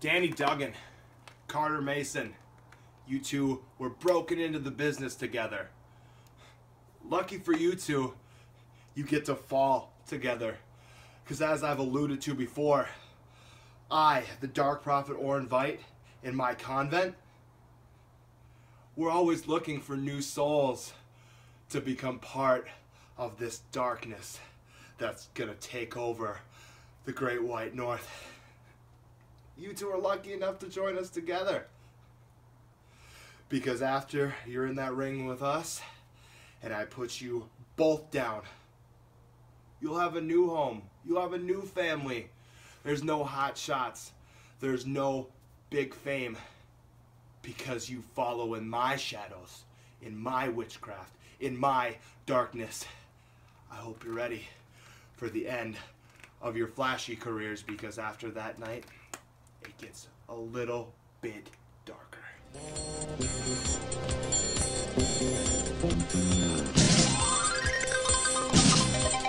Danny Duggan, Carter Mason, you two were broken into the business together. Lucky for you two, you get to fall together. Because as I've alluded to before, I, the Dark Prophet Orin Veidt, in my convent, we're always looking for new souls to become part of this darkness that's gonna take over the Great White North. You two are lucky enough to join us together. Because after you're in that ring with us, and I put you both down, you'll have a new home. You'll have a new family. There's no hot shots. There's no big fame. Because you follow in my shadows, in my witchcraft, in my darkness. I hope you're ready for the end of your flashy careers because after that night, it gets a little bit darker.